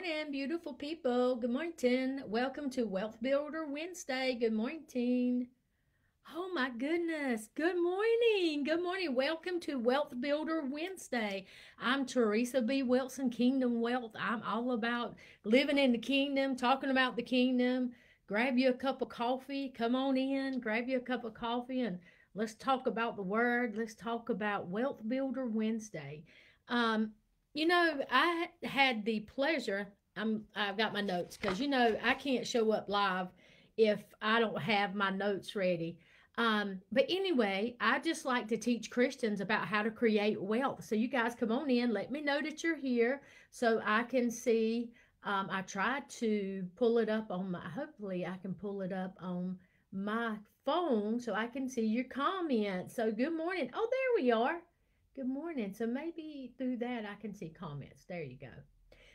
morning, beautiful people. Good morning. Welcome to Wealth Builder Wednesday. Good morning. Oh my goodness. Good morning. Good morning. Welcome to Wealth Builder Wednesday. I'm Teresa B. Wilson, Kingdom Wealth. I'm all about living in the kingdom, talking about the kingdom. Grab you a cup of coffee. Come on in, grab you a cup of coffee, and let's talk about the word. Let's talk about Wealth Builder Wednesday. Um, you know, I had the pleasure. I'm I've got my notes because you know I can't show up live if I don't have my notes ready. Um, but anyway, I just like to teach Christians about how to create wealth. So you guys come on in, let me know that you're here so I can see. Um, I tried to pull it up on my, hopefully I can pull it up on my phone so I can see your comments. So good morning. Oh, there we are. Good morning. So maybe through that I can see comments. There you go.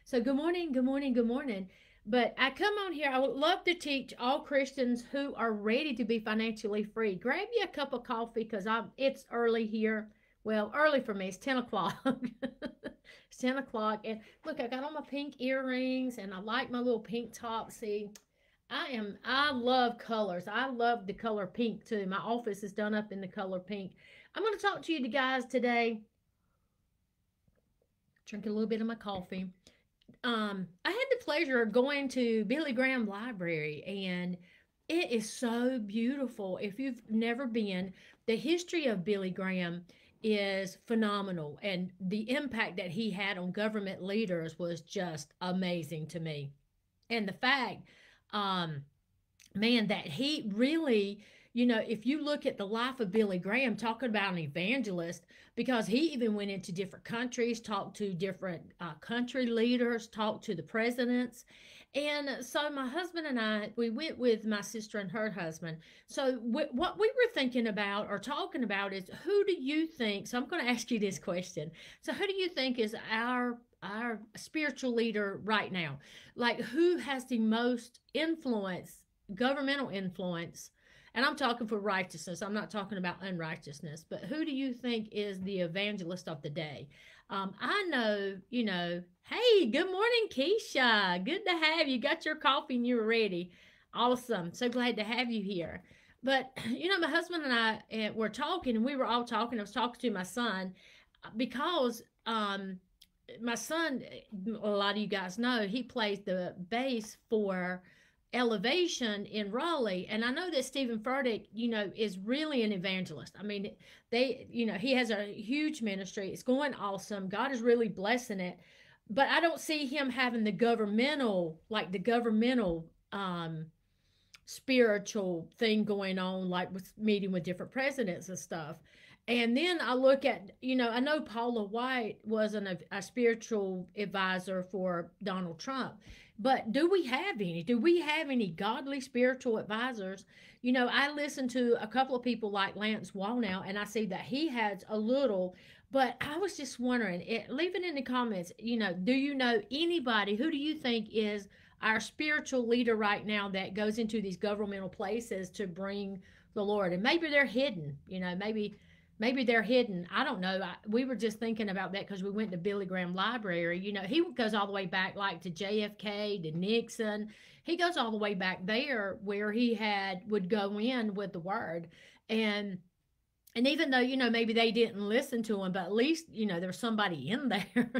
So good morning, good morning, good morning. But I come on here. I would love to teach all Christians who are ready to be financially free. Grab you a cup of coffee because I'm it's early here. Well, early for me. It's 10 o'clock. it's 10 o'clock. And look, I got on my pink earrings and I like my little pink top. See, I am I love colors. I love the color pink too. My office is done up in the color pink. I'm going to talk to you guys today. Drinking a little bit of my coffee. Um, I had the pleasure of going to Billy Graham Library, and it is so beautiful. If you've never been, the history of Billy Graham is phenomenal, and the impact that he had on government leaders was just amazing to me. And the fact, um, man, that he really you know, if you look at the life of Billy Graham, talking about an evangelist, because he even went into different countries, talked to different uh, country leaders, talked to the presidents. And so my husband and I, we went with my sister and her husband. So w- what we were thinking about or talking about is who do you think? So I'm going to ask you this question. So who do you think is our our spiritual leader right now? Like who has the most influence, governmental influence and I'm talking for righteousness. I'm not talking about unrighteousness. But who do you think is the evangelist of the day? Um, I know, you know, hey, good morning, Keisha. Good to have you. Got your coffee and you're ready. Awesome. So glad to have you here. But, you know, my husband and I eh, were talking, and we were all talking. I was talking to my son uh, because um, my son, a lot of you guys know, he plays the bass for elevation in Raleigh. And I know that Steven Furtick, you know, is really an evangelist. I mean, they, you know, he has a huge ministry. It's going awesome. God is really blessing it. But I don't see him having the governmental, like the governmental um spiritual thing going on, like with meeting with different presidents and stuff. And then I look at, you know, I know Paula White was an, a, a spiritual advisor for Donald Trump. But do we have any? Do we have any godly spiritual advisors? You know, I listen to a couple of people like Lance Wallnau, and I see that he has a little. But I was just wondering, it, leave it in the comments. You know, do you know anybody? Who do you think is our spiritual leader right now that goes into these governmental places to bring the Lord? And maybe they're hidden. You know, maybe maybe they're hidden. I don't know. I, we were just thinking about that because we went to Billy Graham Library. You know, he goes all the way back, like to JFK, to Nixon. He goes all the way back there where he had would go in with the word, and and even though you know maybe they didn't listen to him, but at least you know there was somebody in there.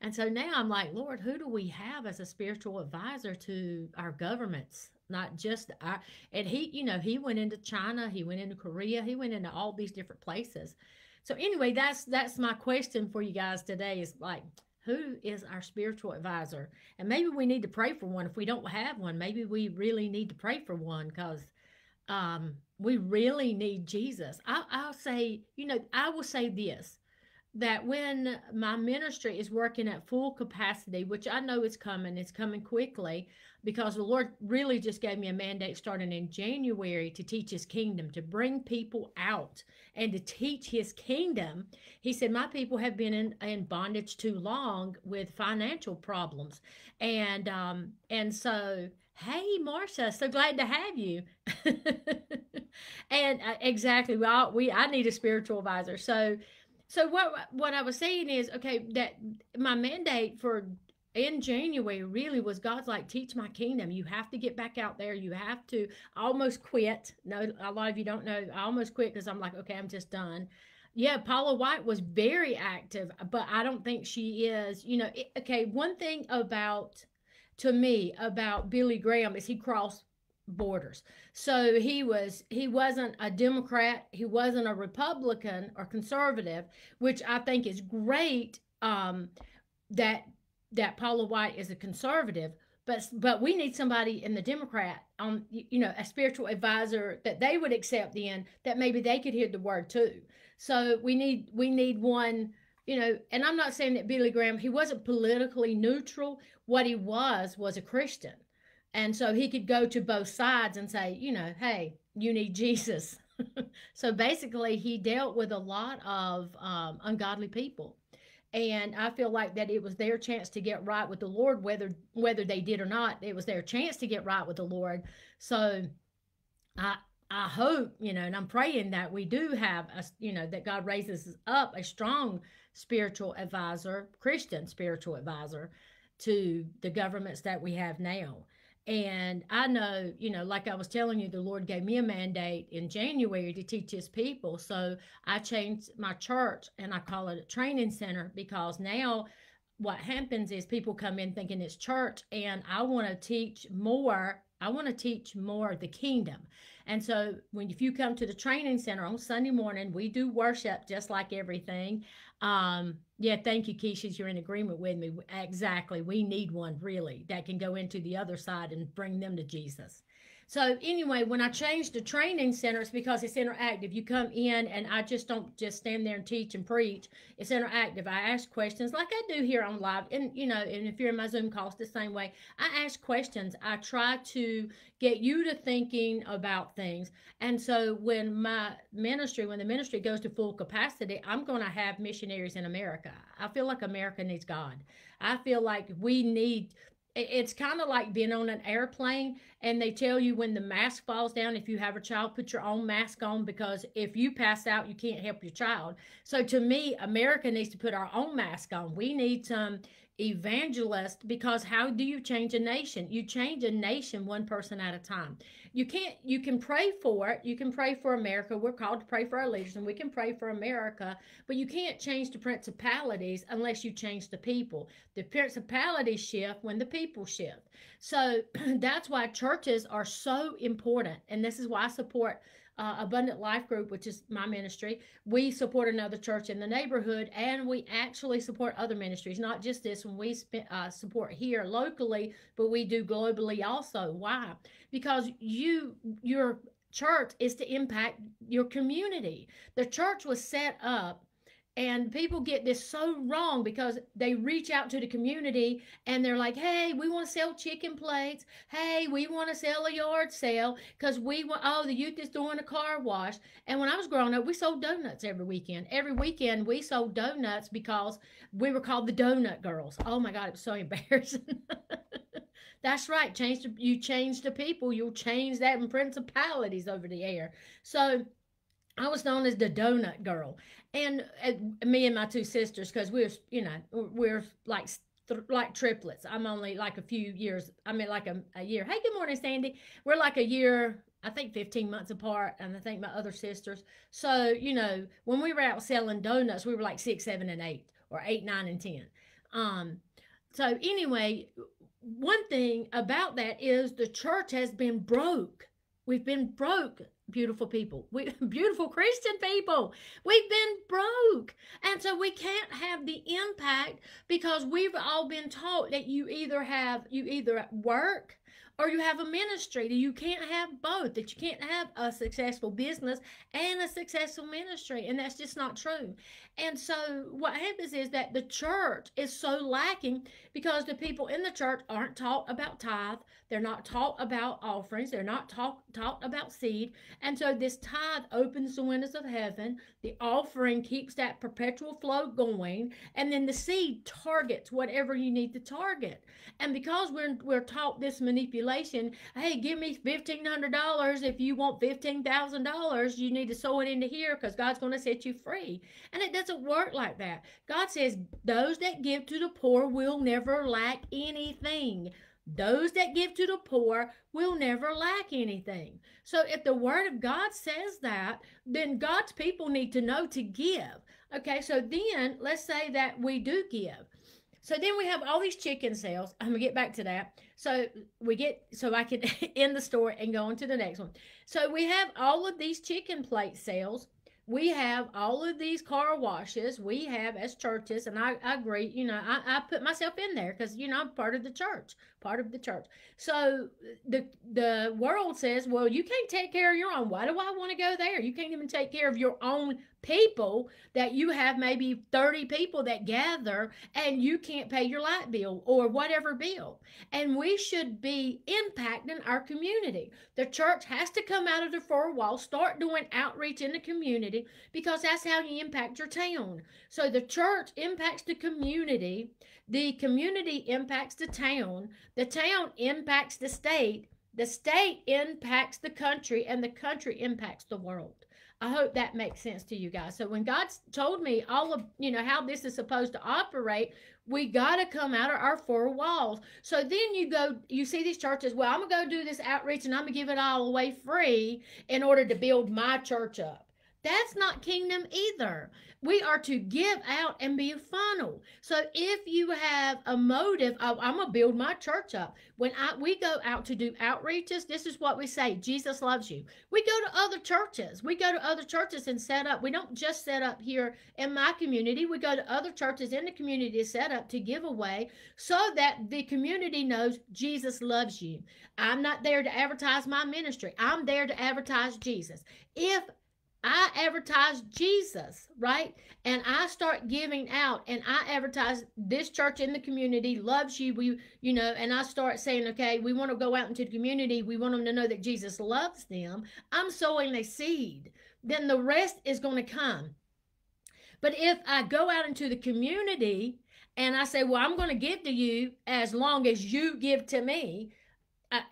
and so now I'm like, Lord, who do we have as a spiritual advisor to our governments? Not just our and he you know he went into china he went into korea he went into all these different places. So anyway that's that's my question for you guys today is like who is our spiritual advisor? And maybe we need to pray for one if we don't have one. Maybe we really need to pray for one because um, we really need jesus. I, i'll say you know i will say this that when my ministry is working at full capacity, which I know is coming, it's coming quickly because the Lord really just gave me a mandate starting in January to teach his kingdom, to bring people out and to teach his kingdom. He said, My people have been in, in bondage too long with financial problems. And um, and so Hey, Marcia, so glad to have you. and uh, exactly, we, all, we I need a spiritual advisor. So so what what I was saying is okay that my mandate for in January really was God's like, teach my kingdom. You have to get back out there. You have to almost quit. No, a lot of you don't know. I almost quit because I'm like, okay, I'm just done. Yeah, Paula White was very active, but I don't think she is. You know, it, okay, one thing about to me about Billy Graham is he crossed borders. So he was he wasn't a Democrat, he wasn't a Republican or conservative, which I think is great um, that that Paula White is a conservative, but but we need somebody in the Democrat on you know a spiritual advisor that they would accept in that maybe they could hear the word too. So we need we need one you know, and I'm not saying that Billy Graham he wasn't politically neutral. What he was was a Christian, and so he could go to both sides and say, you know, hey, you need Jesus. so basically, he dealt with a lot of um, ungodly people and I feel like that it was their chance to get right with the Lord, whether whether they did or not. It was their chance to get right with the Lord. So, I I hope you know, and I'm praying that we do have a you know that God raises up a strong spiritual advisor, Christian spiritual advisor, to the governments that we have now. And I know, you know, like I was telling you, the Lord gave me a mandate in January to teach his people. So I changed my church and I call it a training center because now what happens is people come in thinking it's church and I want to teach more. I want to teach more the kingdom. And so when if you come to the training center on Sunday morning, we do worship just like everything. Um, yeah, thank you, Keisha. You're in agreement with me. Exactly. We need one really that can go into the other side and bring them to Jesus. So anyway, when I changed the training center, it's because it's interactive. You come in and I just don't just stand there and teach and preach. It's interactive. I ask questions like I do here on live. And you know, and if you're in my Zoom calls the same way, I ask questions. I try to get you to thinking about things. And so when my ministry, when the ministry goes to full capacity, I'm going to have missionaries in America. I feel like America needs God. I feel like we need it's kind of like being on an airplane and they tell you when the mask falls down if you have a child put your own mask on because if you pass out you can't help your child. So to me america needs to put our own mask on. We need some evangelist because how do you change a nation? You change a nation one person at a time. You can't you can pray for it. You can pray for america. We're called to pray for our leaders and we can pray for america but you can't change the principalities unless you change the people. The principalities shift when the people shift. So that's why churches are so important and this is why i support uh, Abundant Life Group, which is my ministry. We support another church in the neighborhood, and we actually support other ministries, not just this one. We uh, support here locally, but we do globally also. Why? Because you, your church is to impact your community. The church was set up and people get this so wrong because they reach out to the community and they're like, hey, we want to sell chicken plates. Hey, we want to sell a yard sale because we want, oh, the youth is doing a car wash. And when I was growing up, we sold donuts every weekend. Every weekend, we sold donuts because we were called the Donut Girls. Oh my God, it was so embarrassing. That's right. Change the, you change the people, you'll change that in principalities over the air. So, I was known as the donut girl, and uh, me and my two sisters, because we're you know we're like like triplets. I'm only like a few years. I mean, like a, a year. Hey, good morning, Sandy. We're like a year. I think 15 months apart, and I think my other sisters. So you know, when we were out selling donuts, we were like six, seven, and eight, or eight, nine, and ten. Um, so anyway, one thing about that is the church has been broke. We've been broke beautiful people. We beautiful Christian people. We've been broke. And so we can't have the impact because we've all been taught that you either have you either work or you have a ministry that you can't have both that you can't have a successful business and a successful ministry and that's just not true and so what happens is that the church is so lacking because the people in the church aren't taught about tithe they're not taught about offerings they're not taught taught about seed and so this tithe opens the windows of heaven the offering keeps that perpetual flow going and then the seed targets whatever you need to target and because we're we're taught this manipulation, hey, give me fifteen hundred dollars if you want fifteen thousand dollars. You need to sow it into here because God's going to set you free. And it doesn't work like that. God says, those that give to the poor will never lack anything. Those that give to the poor will never lack anything. So if the word of God says that, then God's people need to know to give. Okay, so then let's say that we do give. So then we have all these chicken sales. I'm gonna get back to that. So we get so I can end the story and go on to the next one. So we have all of these chicken plate sales we have all of these car washes we have as churches and i, I agree you know I, I put myself in there because you know i'm part of the church part of the church. So the the world says well you can't take care of your own. Why do i want to go there? You can't even take care of your own people that you have maybe 30 people that gather and you can't pay your light bill or whatever bill. And we should be impacting our community. The church has to come out of the four walls, start doing outreach in the community because that's how you impact your town. So the church impacts the community, the community impacts the town, the town impacts the state, the state impacts the country, and the country impacts the world. I hope that makes sense to you guys. So when God told me all of, you know, how this is supposed to operate, we got to come out of our four walls. So then you go, you see these churches, well, I'm going to go do this outreach and I'm going to give it all away free in order to build my church up. That's not kingdom either. We are to give out and be a funnel. So if you have a motive of I'm gonna build my church up, when I we go out to do outreaches, this is what we say: Jesus loves you. We go to other churches. We go to other churches and set up. We don't just set up here in my community. We go to other churches in the community to set up to give away, so that the community knows Jesus loves you. I'm not there to advertise my ministry. I'm there to advertise Jesus. If I advertise Jesus, right? And I start giving out and I advertise this church in the community loves you. We, you know, and I start saying, okay, we want to go out into the community. We want them to know that Jesus loves them. I'm sowing a seed. Then the rest is going to come. But if I go out into the community and I say, well, I'm going to give to you as long as you give to me,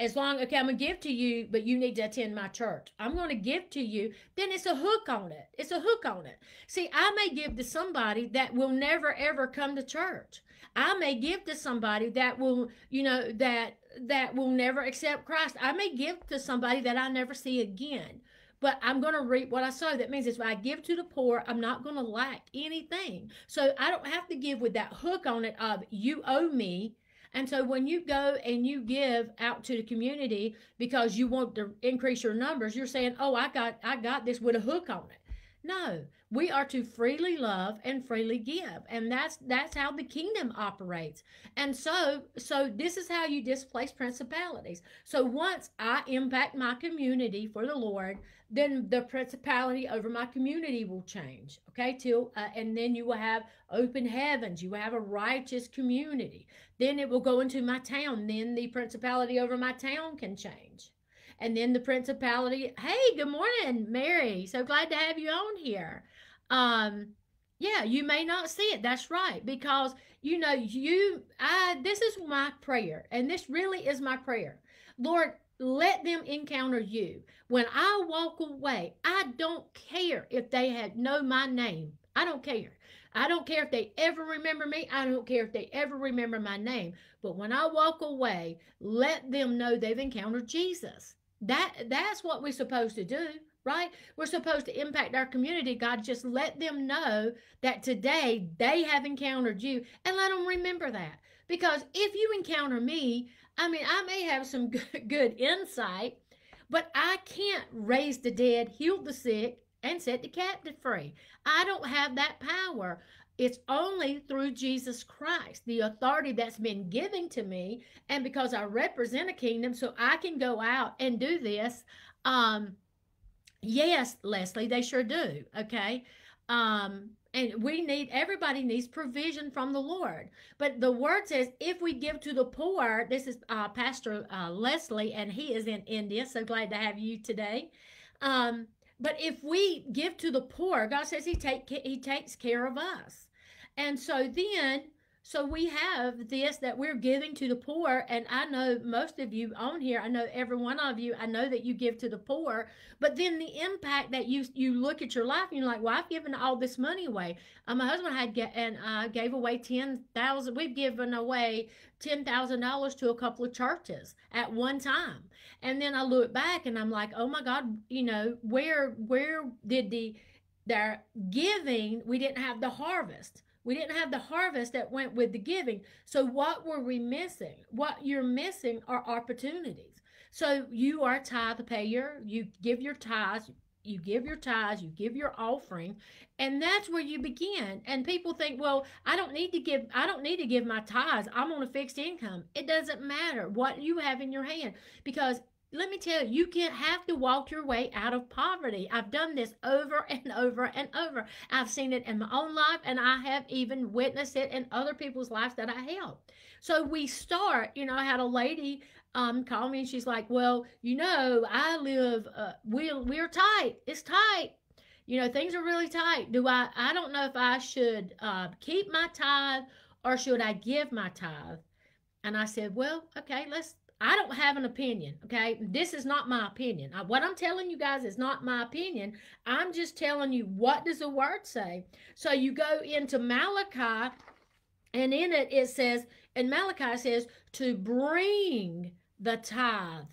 as long okay i'm gonna give to you but you need to attend my church. I'm gonna give to you then it's a hook on it. It's a hook on it. See i may give to somebody that will never ever come to church. I may give to somebody that will you know that that will never accept christ. I may give to somebody that i never see again. But I'm going to reap what I sow. That means if I give to the poor, I'm not going to lack anything. So I don't have to give with that hook on it of you owe me and so when you go and you give out to the community because you want to increase your numbers, you're saying, "Oh, I got I got this with a hook on it." No, we are to freely love and freely give. And that's that's how the kingdom operates. And so so this is how you displace principalities. So once I impact my community for the Lord, then the principality over my community will change. Okay, till uh, and then you will have open heavens. You will have a righteous community. Then it will go into my town. Then the principality over my town can change. And then the principality, hey, good morning, Mary. So glad to have you on here. Um, yeah, you may not see it. That's right. Because, you know, you, I, this is my prayer. And this really is my prayer. Lord, let them encounter you. When I walk away, I don't care if they had know my name. I don't care. I don't care if they ever remember me. I don't care if they ever remember my name. But when I walk away, let them know they've encountered Jesus. That that's what we're supposed to do, right? We're supposed to impact our community. God just let them know that today they have encountered you and let them remember that. Because if you encounter me, I mean, I may have some good, good insight, but I can't raise the dead, heal the sick, and set the captive free. I don't have that power. It's only through Jesus Christ, the authority that's been given to me, and because I represent a kingdom, so I can go out and do this. Um, yes, Leslie, they sure do. Okay. Um, and we need everybody needs provision from the Lord. But the word says, if we give to the poor, this is uh, Pastor uh, Leslie, and he is in India. So glad to have you today. Um, but if we give to the poor, God says He take He takes care of us. And so then, So we have this that we're giving to the poor. And I know most of you on here, I know every one of you, I know that you give to the poor. But then the impact that you you look at your life and you're like, well, I've given all this money away. Uh, my husband had get, and uh, gave away 10000 We've given away $10,000 to a couple of churches at one time. And then I look back and I'm like, oh my God, you know, where where did the their giving, we didn't have the harvest. We didn't have the harvest that went with the giving. So, what were we missing? What you're missing are opportunities. So, you are tithe payer, you give your tithes, you give your tithes, you give your offering, and that's where you begin. And people think, well, I don't need to give, I don't need to give my tithes. I'm on a fixed income. It doesn't matter what you have in your hand because let me tell you, you can't have to walk your way out of poverty. I've done this over and over and over. I've seen it in my own life, and I have even witnessed it in other people's lives that I help. So we start, you know, I had a lady um, call me and she's like, Well, you know, I live, uh, we, we're tight. It's tight. You know, things are really tight. Do I, I don't know if I should uh, keep my tithe or should I give my tithe? And I said, Well, okay, let's I don't have an opinion, okay? This is not my opinion. I, what I'm telling you guys is not my opinion. I'm just telling you what does the word say. So you go into Malachi, and in it it says, and Malachi says to bring the tithe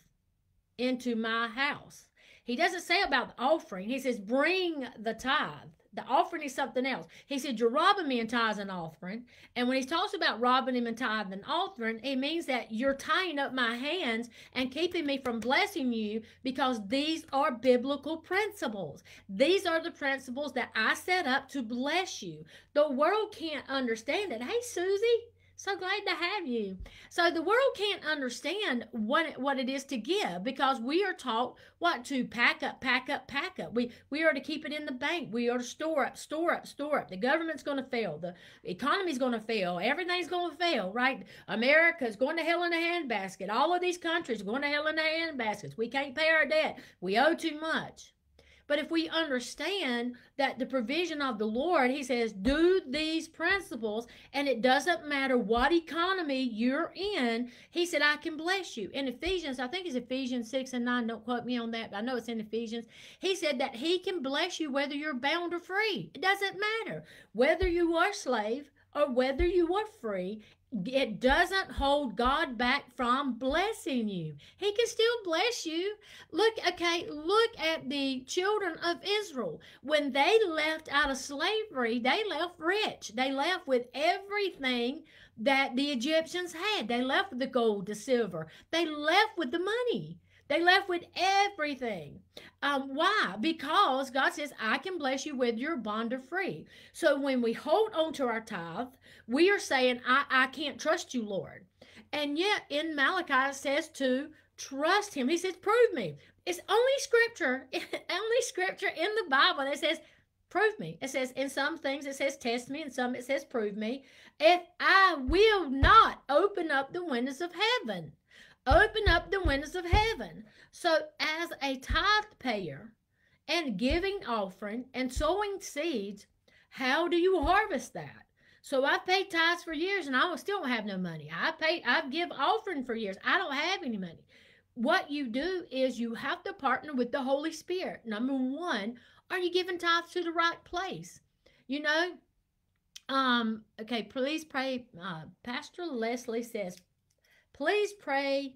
into my house. He doesn't say about the offering. He says bring the tithe. The offering is something else. He said, You're robbing me in tithes and offering. And when he talks about robbing him in tithe and offering, it means that you're tying up my hands and keeping me from blessing you because these are biblical principles. These are the principles that I set up to bless you. The world can't understand it. Hey, Susie, so glad to have you. So the world can't understand what what it is to give because we are taught what to pack up, pack up, pack up. We we are to keep it in the bank. We are to store up, store up, store up. The government's going to fail. The economy's going to fail. Everything's going to fail, right? America's going to hell in a handbasket. All of these countries are going to hell in a handbasket. We can't pay our debt. We owe too much. But if we understand that the provision of the Lord, He says, do these principles, and it doesn't matter what economy you're in, He said, I can bless you. In Ephesians, I think it's Ephesians 6 and 9, don't quote me on that, but I know it's in Ephesians. He said that He can bless you whether you're bound or free. It doesn't matter. Whether you are slave or whether you are free, it doesn't hold God back from blessing you. He can still bless you. Look, okay, look at the children of Israel. When they left out of slavery, they left rich. They left with everything that the Egyptians had. They left with the gold, the silver. They left with the money. They left with everything. Um, why? Because God says, I can bless you with your bond of free. So when we hold on to our tithe, we are saying, I, I can't trust you, Lord. And yet in Malachi it says to trust him. He says, prove me. It's only scripture, only scripture in the Bible that says, prove me. It says, in some things it says, test me, and some it says, prove me. If I will not open up the windows of heaven open up the windows of heaven. So, as a tithe payer and giving offering and sowing seeds, how do you harvest that? So I've paid tithes for years and I still don't have no money. I paid I've give offering for years. I don't have any money. What you do is you have to partner with the Holy Spirit. Number one, are you giving tithes to the right place? You know, um, okay, please pray. Uh, Pastor Leslie says, Please pray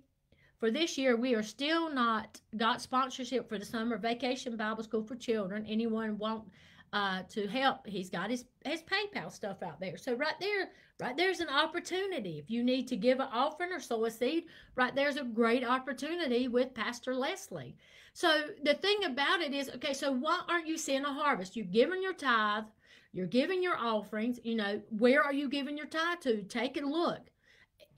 for this year. We are still not got sponsorship for the summer vacation Bible school for children. Anyone want uh, to help? He's got his his PayPal stuff out there. So right there, right there's an opportunity. If you need to give an offering or sow a seed, right there's a great opportunity with Pastor Leslie. So the thing about it is, okay, so why aren't you seeing a harvest? You've given your tithe, you're giving your offerings. You know, where are you giving your tithe to? Take a look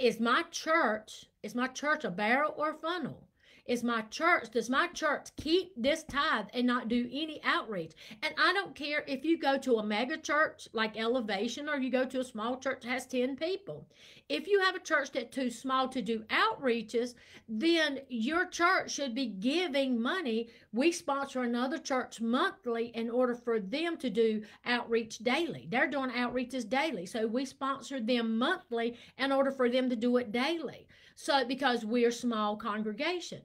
is my church is my church a barrel or a funnel is my church does my church keep this tithe and not do any outreach and i don't care if you go to a mega church like elevation or you go to a small church that has 10 people if you have a church that's too small to do outreaches, then your church should be giving money. We sponsor another church monthly in order for them to do outreach daily. They're doing outreaches daily. So we sponsor them monthly in order for them to do it daily. So because we're small congregation.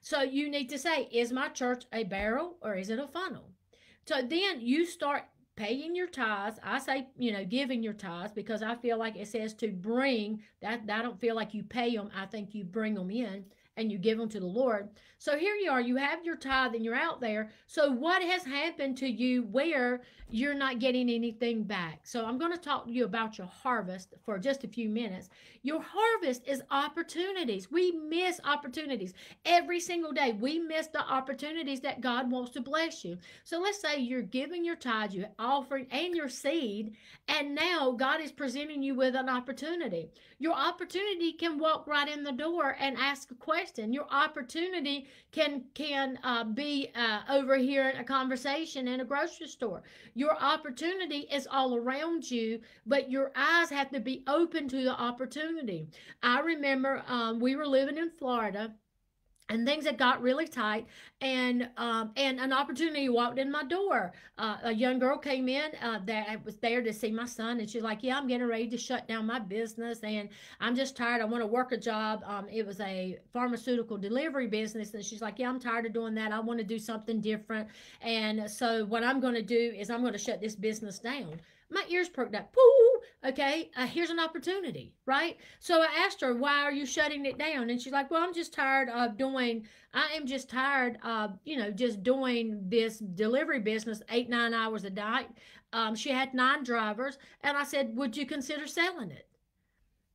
So you need to say, is my church a barrel or is it a funnel? So then you start paying your tithes. I say, you know, giving your tithes because I feel like it says to bring that. I don't feel like you pay them. I think you bring them in and you give them to the Lord. So here you are, you have your tithe and you're out there. So what has happened to you where you're not getting anything back? So I'm going to talk to you about your harvest for just a few minutes. Your harvest is opportunities. We miss opportunities every single day. We miss the opportunities that God wants to bless you. So let's say you're giving your tithe, you're offering and your seed, and now God is presenting you with an opportunity. Your opportunity can walk right in the door and ask a question. Your opportunity can can uh, be uh, over here in a conversation in a grocery store. Your opportunity is all around you, but your eyes have to be open to the opportunity. I remember um, we were living in Florida and things had got really tight and um, and an opportunity walked in my door. Uh, a young girl came in uh, that was there to see my son and she's like yeah i'm getting ready to shut down my business and i'm just tired. I want to work a job. Um, it was a pharmaceutical delivery business and she's like yeah i'm tired of doing that. I want to do something different. And so what i'm going to do is i'm going to shut this business down. My ears perked up. Okay, uh, here's an opportunity, right? So I asked her, why are you shutting it down? And she's like, well, I'm just tired of doing, I am just tired of, you know, just doing this delivery business eight, nine hours a day. Um, she had nine drivers. And I said, would you consider selling it?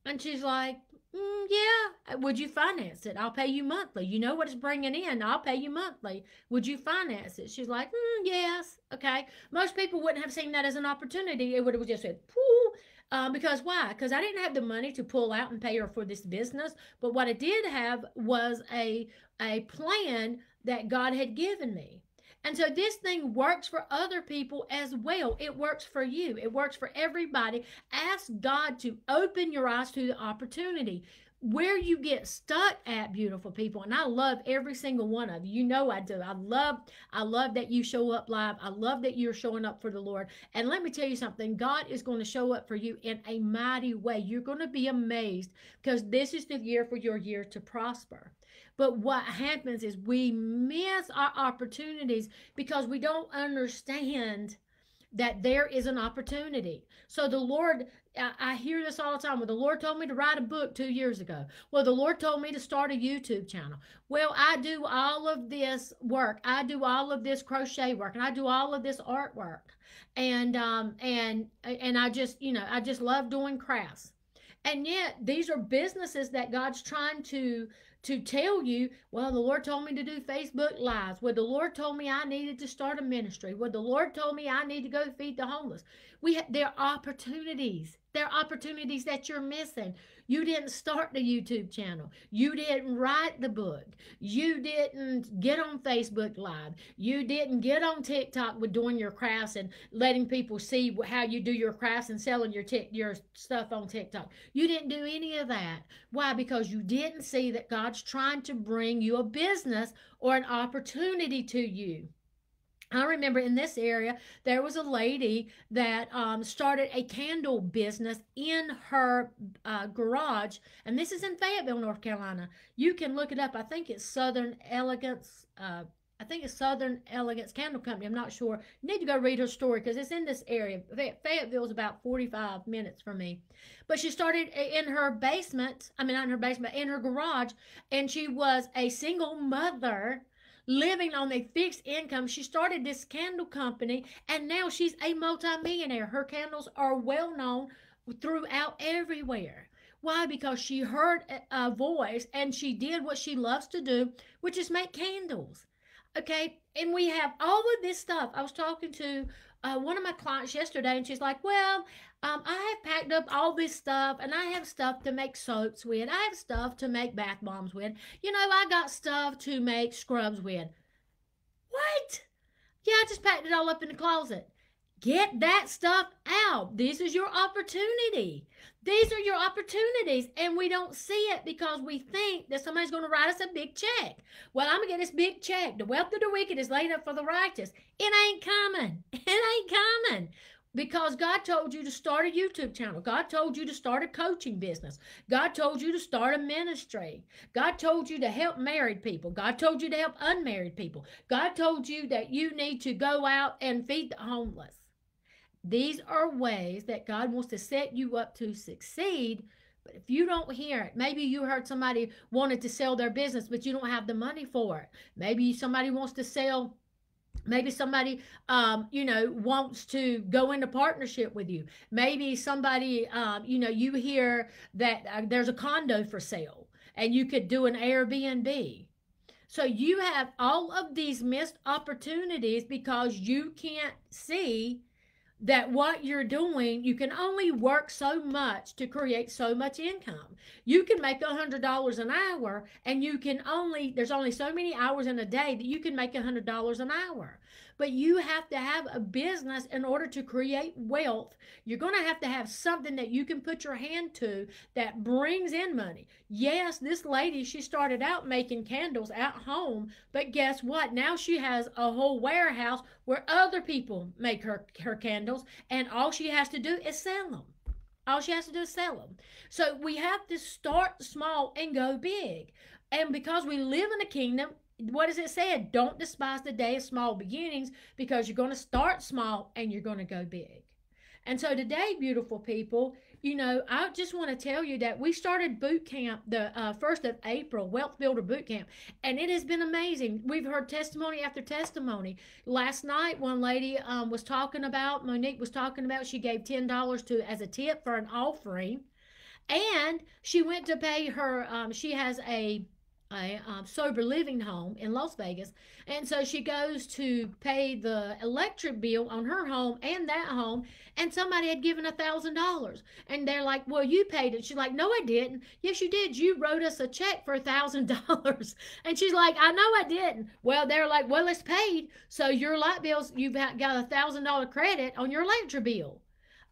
And she's like, Mm, yeah. Uh, would you finance it? I'll pay you monthly. You know what it's bringing in. I'll pay you monthly. Would you finance it? She's like, mm, yes. Okay. Most people wouldn't have seen that as an opportunity. It would have just said, Pooh. Um, because why? Because I didn't have the money to pull out and pay her for this business. But what I did have was a a plan that God had given me. And so this thing works for other people as well. It works for you, it works for everybody. Ask God to open your eyes to the opportunity. Where you get stuck at, beautiful people, and I love every single one of you. You know I do. I love, I love that you show up live. I love that you're showing up for the Lord. And let me tell you something, God is going to show up for you in a mighty way. You're going to be amazed because this is the year for your year to prosper. But what happens is we miss our opportunities because we don't understand that there is an opportunity. So the Lord, I, hear this all the time. Well, the Lord told me to write a book two years ago. Well, the Lord told me to start a YouTube channel. Well, I do all of this work. I do all of this crochet work, and I do all of this artwork, and um and and I just you know I just love doing crafts. And yet these are businesses that God's trying to to tell you, well, the Lord told me to do Facebook Lives. Well, the Lord told me I needed to start a ministry. Well, the Lord told me I need to go feed the homeless. We ha- there are opportunities. There are opportunities that you're missing. You didn't start the YouTube channel. You didn't write the book. You didn't get on Facebook Live. You didn't get on TikTok with doing your crafts and letting people see how you do your crafts and selling your your stuff on TikTok. You didn't do any of that. Why? Because you didn't see that God's trying to bring you a business or an opportunity to you. I remember in this area, there was a lady that um, started a candle business in her uh, garage. And this is in Fayetteville, North Carolina. You can look it up. I think it's Southern Elegance. Uh, I think it's Southern Elegance Candle Company. I'm not sure. You need to go read her story because it's in this area. Fayetteville is about 45 minutes from me. But she started in her basement. I mean, not in her basement, in her garage. And she was a single mother living on a fixed income. She started this candle company and now she's a multimillionaire. Her candles are well known throughout everywhere. Why? Because she heard a voice and she did what she loves to do, which is make candles. Okay, and we have all of this stuff. I was talking to uh, one of my clients yesterday, and she's like, "Well, um, I have packed up all this stuff, and I have stuff to make soaps with. I have stuff to make bath bombs with. You know, I got stuff to make scrubs with. What? Yeah, I just packed it all up in the closet. Get that stuff out. This is your opportunity. These are your opportunities, and we don't see it because we think that somebody's going to write us a big check. Well, I'm going to get this big check. The wealth of the wicked is laid up for the righteous. It ain't coming. It ain't coming because God told you to start a YouTube channel. God told you to start a coaching business. God told you to start a ministry. God told you to help married people. God told you to help unmarried people. God told you that you need to go out and feed the homeless. These are ways that God wants to set you up to succeed. But if you don't hear it, maybe you heard somebody wanted to sell their business, but you don't have the money for it. Maybe somebody wants to sell maybe somebody um, you know wants to go into partnership with you. Maybe somebody um, you know you hear that uh, there's a condo for sale and you could do an airbnb. So you have all of these missed opportunities because you can't see that what you're doing, you can only work so much to create so much income. You can make a hundred dollars an hour and you can only there's only so many hours in a day that you can make a hundred dollars an hour but you have to have a business in order to create wealth. You're going to have to have something that you can put your hand to that brings in money. Yes, this lady, she started out making candles at home, but guess what? Now she has a whole warehouse where other people make her, her candles, and all she has to do is sell them. All she has to do is sell them. So we have to start small and go big. And because we live in a kingdom, what does it say? Don't despise the day of small beginnings because you're going to start small and you're going to go big. And so today, beautiful people, you know, I just want to tell you that we started boot camp the uh, 1st of April, Wealth Builder Boot Camp, and it has been amazing. We've heard testimony after testimony. Last night, one lady um, was talking about, Monique was talking about, she gave $10 to as a tip for an offering. And she went to pay her, um, she has a a um, sober living home in Las Vegas. And so she goes to pay the electric bill on her home and that home, and somebody had given a thousand dollars. And they're like, Well, you paid it. She's like, No, I didn't. Yes, you did. You wrote us a check for a thousand dollars. And she's like, I know I didn't. Well, they're like, Well, it's paid. So your light bills, you've got a thousand dollar credit on your electric bill.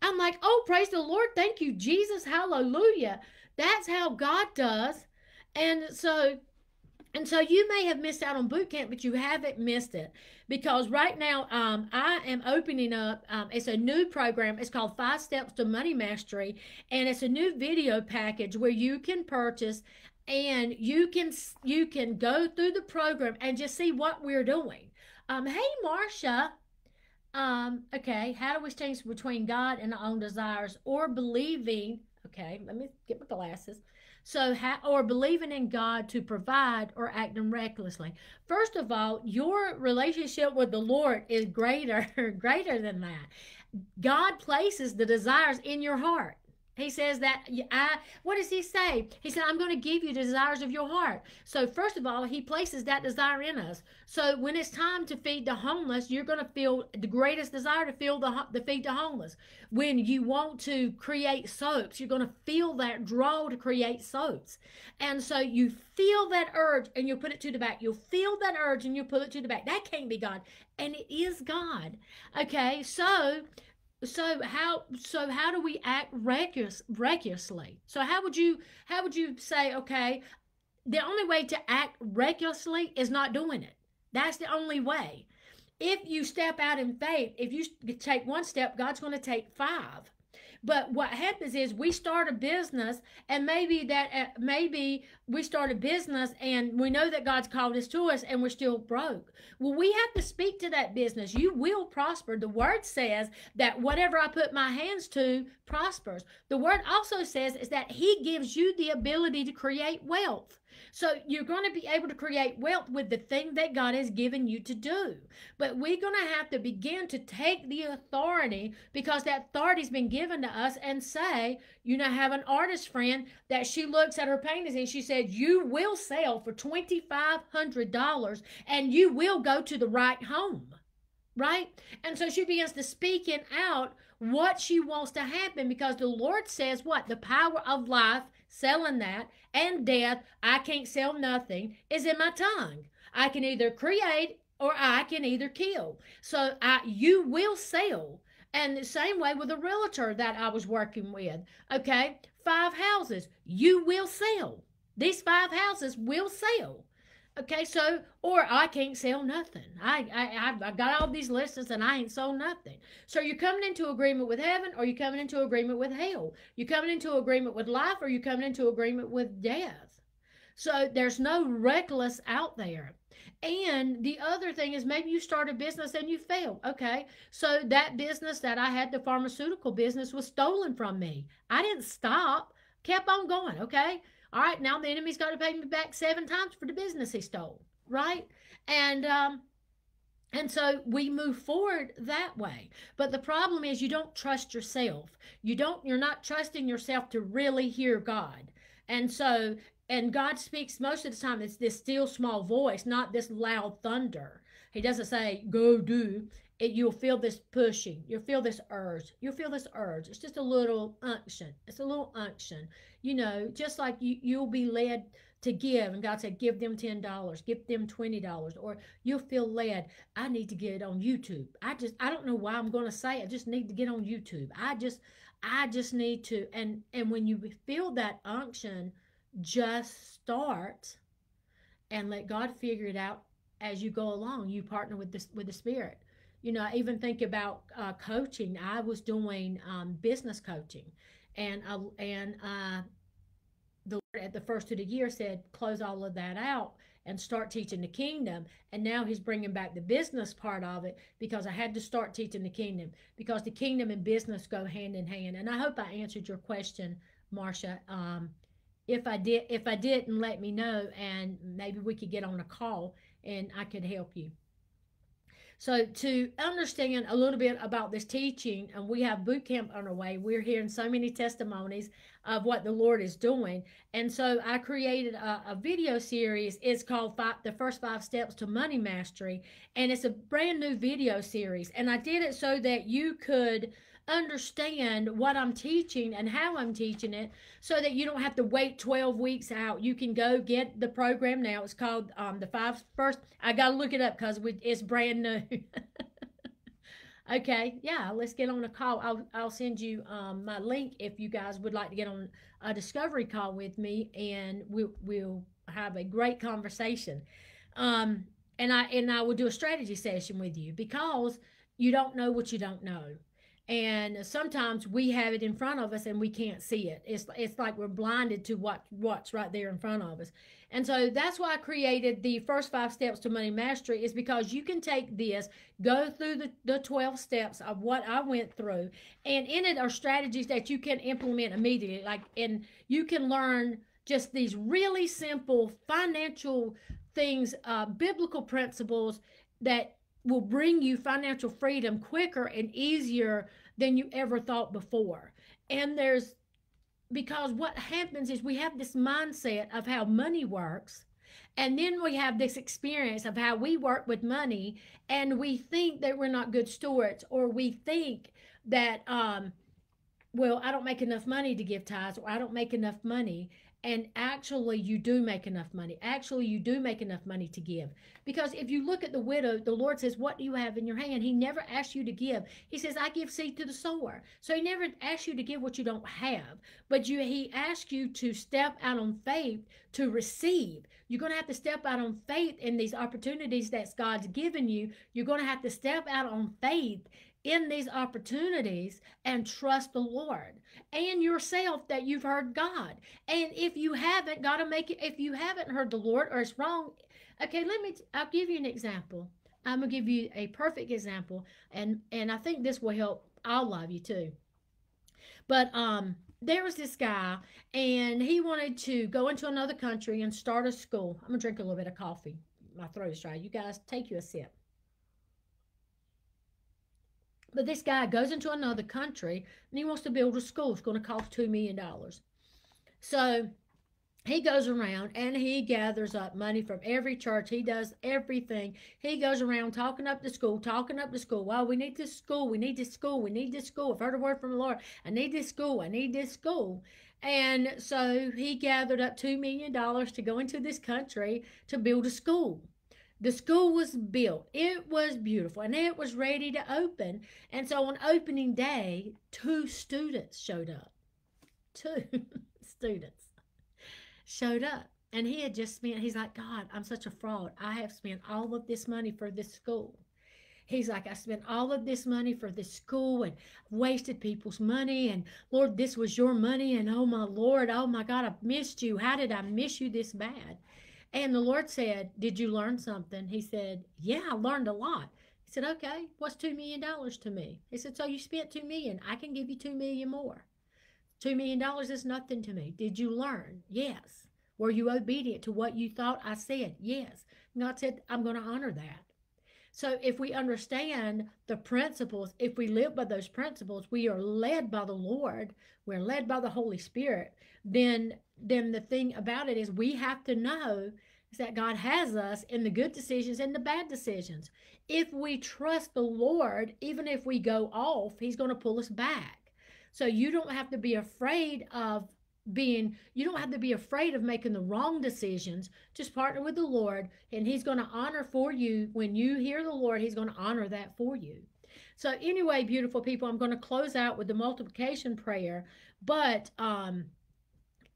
I'm like, Oh, praise the Lord. Thank you, Jesus. Hallelujah. That's how God does. And so and so you may have missed out on boot camp, but you haven't missed it because right now um, I am opening up. Um, it's a new program. It's called Five Steps to Money Mastery, and it's a new video package where you can purchase and you can you can go through the program and just see what we're doing. Um, hey, Marcia. Um, okay, how do we change between God and our own desires or believing? Okay, let me get my glasses so, or believing in God to provide or acting recklessly. First of all, your relationship with the Lord is greater, greater than that. God places the desires in your heart. He says that I what does he say? He said, I'm going to give you the desires of your heart. So first of all, he places that desire in us. So when it's time to feed the homeless, you're going to feel the greatest desire to feel the to feed the homeless. When you want to create soaps, you're going to feel that draw to create soaps. And so you feel that urge and you put it to the back. You'll feel that urge and you put it to the back. That can't be God. And it is God. Okay? So so how so how do we act reckless, recklessly? So how would you how would you say okay the only way to act recklessly is not doing it. That's the only way. If you step out in faith if you take one step god's going to take five but what happens is we start a business, and maybe that uh, maybe we start a business, and we know that God's called us to us, and we're still broke. Well, we have to speak to that business. You will prosper. The word says that whatever I put my hands to prospers. The word also says is that He gives you the ability to create wealth. So you're going to be able to create wealth with the thing that God has given you to do. But we're going to have to begin to take the authority because that authority's been given to us and say, you know, have an artist friend that she looks at her paintings and she said, you will sell for $2,500 and you will go to the right home right? And so she begins to speak speaking out what she wants to happen because the Lord says what? The power of life selling that, and death, I can't sell nothing, is in my tongue. I can either create or I can either kill. So I, you will sell. And the same way with a realtor that I was working with. Okay, five houses, you will sell. These five houses will sell. Okay, so or I can't sell nothing. I I I've got all these listings and I ain't sold nothing. So you're coming into agreement with heaven, or you're coming into agreement with hell. You're coming into agreement with life, or you're coming into agreement with death. So there's no reckless out there. And the other thing is maybe you start a business and you fail. Okay. So that business that I had, the pharmaceutical business, was stolen from me. I didn't stop, kept on going. Okay. All right. Now the enemy's got to pay me back seven times for the business he stole. Right. And, um, and so we move forward that way. But the problem is you don't trust yourself. You don't, you're not trusting yourself to really hear God. And so and God speaks most of the time, it's this still small voice, not this loud thunder. He doesn't say, go do. It, you'll feel this pushing. You'll feel this urge. You'll feel this urge. It's just a little unction. It's a little unction. You know, just like you, you'll be led to give. And God said, give them $10, give them $20, or you'll feel led. I need to get on YouTube. I just, I don't know why I'm going to say it. I just need to get on YouTube. I just, I just need to. And, and when you feel that unction, just start and let God figure it out as you go along. You partner with this with the Spirit. You know, I even think about uh, coaching. I was doing um, business coaching, and I, and uh, the at the first of the year said close all of that out and start teaching the kingdom. And now he's bringing back the business part of it because I had to start teaching the kingdom because the kingdom and business go hand in hand. And I hope I answered your question, Marcia. Um, if I did if I didn't let me know and maybe we could get on a call and I could help you. So to understand a little bit about this teaching, and we have boot camp underway. We're hearing so many testimonies of what the Lord is doing, and so I created a, a video series. It's called five, "The First Five Steps to Money Mastery," and it's a brand new video series. And I did it so that you could understand what I'm teaching and how I'm teaching it so that you don't have to wait 12 weeks out. You can go get the program now. It's called um, the five first. I got to look it up because it's brand new. okay, yeah, let's get on a call. I'll, I'll send you um, my link if you guys would like to get on a discovery call with me and we'll, we'll have a great conversation. Um, and I and I will do a strategy session with you because you don't know what you don't know and sometimes we have it in front of us and we can't see it. It's it's like we're blinded to what what's right there in front of us. And so that's why i created the first five steps to money mastery is because you can take this go through the, the 12 steps of what i went through and in it are strategies that you can implement immediately. Like and you can learn just these really simple financial things uh, biblical principles that will bring you financial freedom quicker and easier than you ever thought before. And there's because what happens is we have this mindset of how money works. And then we have this experience of how we work with money, and we think that we're not good stewards, or we think that, um, well, I don't make enough money to give tithes, or I don't make enough money and actually you do make enough money. Actually you do make enough money to give. Because if you look at the widow the lord says what do you have in your hand? He never asks you to give. He says i give seed to the sower. So he never asks you to give what you don't have but you he asks you to step out on faith to receive. You're going to have to step out on faith in these opportunities that god's given you. You're going to have to step out on faith in these opportunities and trust the Lord and yourself that you've heard God. And if you haven't, got to make it, if you haven't heard the Lord or it's wrong, okay, let me, I'll give you an example. I'm going to give you a perfect example. And, and I think this will help all of you too. But, um, there was this guy and he wanted to go into another country and start a school. I'm gonna drink a little bit of coffee. My throat is dry. You guys take you a sip. But this guy goes into another country and he wants to build a school. It's going to cost $2 million. So he goes around and he gathers up money from every church. He does everything. He goes around talking up the school, talking up the school. Well, we need this school. We need this school. We need this school. I've heard a word from the Lord. I need this school. I need this school. And so he gathered up $2 million to go into this country to build a school. The school was built. It was beautiful and it was ready to open. And so on opening day, two students showed up. Two students showed up. And he had just spent, he's like, God, I'm such a fraud. I have spent all of this money for this school. He's like, I spent all of this money for this school and wasted people's money. And Lord, this was your money. And oh my Lord, oh my God, I missed you. How did I miss you this bad? And the Lord said, Did you learn something? He said, Yeah, I learned a lot. He said, Okay, what's $2 million to me? He said, So you spent 2 million. I can give you 2 million more. $2 million is nothing to me. Did you learn? Yes. Were you obedient to what you thought I said? Yes. God said, I'm going to honor that. So if we understand the principles, if we live by those principles, we are led by the Lord, we're led by the Holy Spirit, then then the thing about it is we have to know that God has us in the good decisions and the bad decisions. If we trust the Lord, even if we go off, He's going to pull us back. So you don't have to be afraid of being, you don't have to be afraid of making the wrong decisions. Just partner with the Lord, and He's going to honor for you. When you hear the Lord, He's going to honor that for you. So, anyway, beautiful people, I'm going to close out with the multiplication prayer. But, um,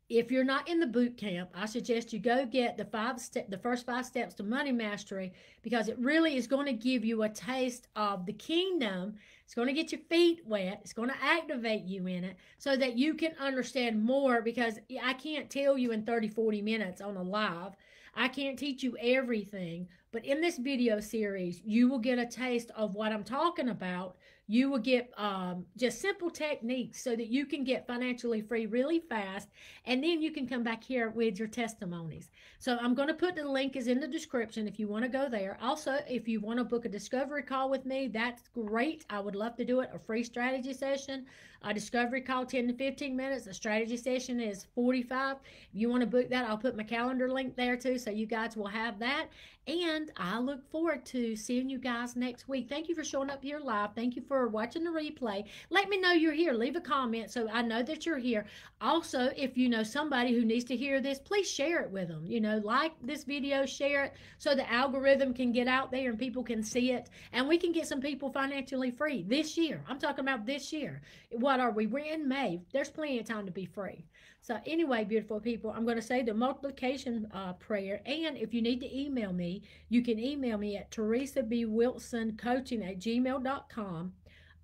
if you're not in the boot camp, I suggest you go get the five step, the first five steps to money mastery because it really is going to give you a taste of the kingdom. It's going to get your feet wet. It's going to activate you in it so that you can understand more because I can't tell you in 30, 40 minutes on a live. I can't teach you everything, but in this video series, you will get a taste of what I'm talking about you will get um, just simple techniques so that you can get financially free really fast and then you can come back here with your testimonies. So i'm going to put the link is in the description if you want to go there. Also if you want to book a discovery call with me that's great. I would love to do it a free strategy session. A discovery call 10 to 15 minutes. A strategy session is 45 if you want to book that i'll put my calendar link there too so you guys will have that and i look forward to seeing you guys next week thank you for showing up here live thank you for watching the replay. Let me know you're here. Leave a comment so I know that you're here. Also, if you know somebody who needs to hear this, please share it with them. You know, like this video, share it so the algorithm can get out there and people can see it and we can get some people financially free this year. I'm talking about this year. What are we? We're in May. There's plenty of time to be free. So anyway, beautiful people, I'm going to say the multiplication uh, prayer. And if you need to email me, you can email me at Teresa B. Wilson Coaching at gmail.com.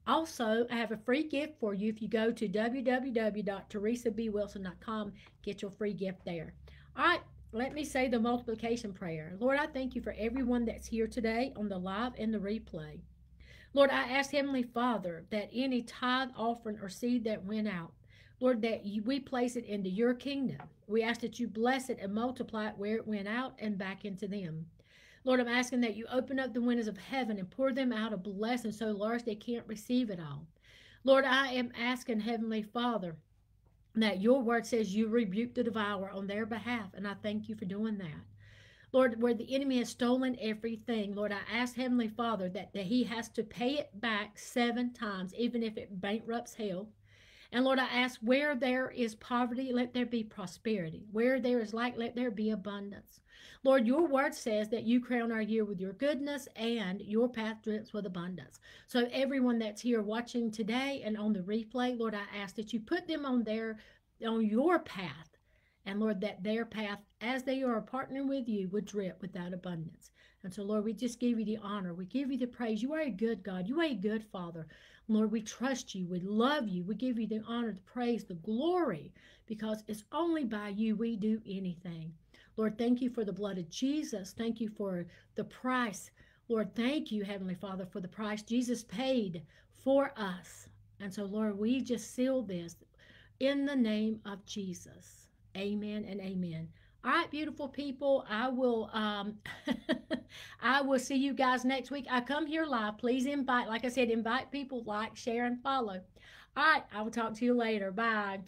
Also, I have a free gift for you if you go to www.teresabwilson.com. Get your free gift there. All right, let me say the multiplication prayer. Lord, I thank you for everyone that's here today on the live and the replay. Lord, I ask Heavenly Father that any tithe, offering, or seed that went out, Lord, that we place it into your kingdom. We ask that you bless it and multiply it where it went out and back into them. Lord, I'm asking that you open up the windows of heaven and pour them out a blessing so large they can't receive it all. Lord, I am asking, Heavenly Father, that your word says you rebuke the devourer on their behalf, and I thank you for doing that. Lord, where the enemy has stolen everything, Lord, I ask Heavenly Father that, that he has to pay it back seven times, even if it bankrupts hell. And Lord, I ask where there is poverty, let there be prosperity. Where there is lack, let there be abundance. Lord, your word says that you crown our year with your goodness and your path drips with abundance. So everyone that's here watching today and on the replay, Lord, I ask that you put them on their on your path. And Lord, that their path, as they are partnering with you, would drip with that abundance. And so, Lord, we just give you the honor. We give you the praise. You are a good God. You are a good Father. Lord, we trust you. We love you. We give you the honor, the praise, the glory, because it's only by you we do anything. Lord, thank you for the blood of Jesus. Thank you for the price. Lord, thank you, Heavenly Father, for the price Jesus paid for us. And so, Lord, we just seal this in the name of Jesus. Amen and amen. All right, beautiful people. I will um I will see you guys next week. I come here live. Please invite, like I said, invite people, like, share, and follow. All right, I will talk to you later. Bye.